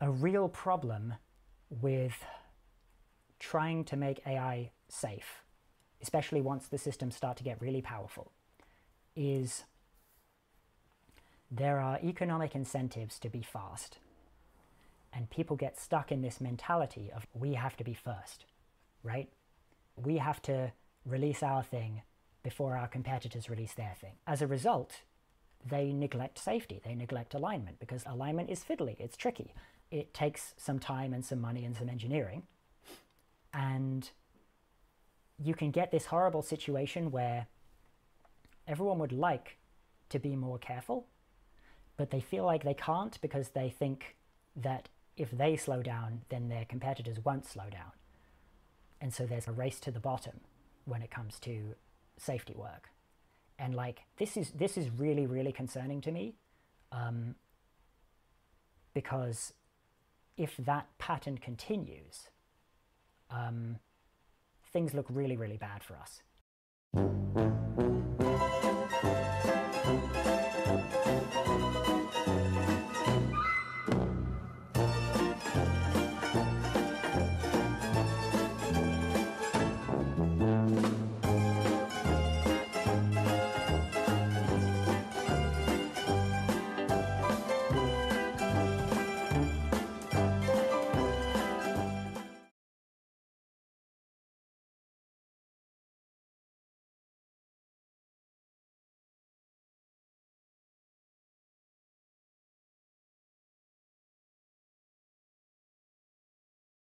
a real problem with trying to make AI safe, especially once the systems start to get really powerful, is there are economic incentives to be fast. And people get stuck in this mentality of we have to be first, right? We have to release our thing before our competitors release their thing. As a result, they neglect safety, they neglect alignment because alignment is fiddly, it's tricky. It takes some time and some money and some engineering. And you can get this horrible situation where everyone would like to be more careful, but they feel like they can't because they think that if they slow down, then their competitors won't slow down. And so there's a race to the bottom when it comes to safety work and like this is this is really really concerning to me um, because if that pattern continues um, things look really really bad for us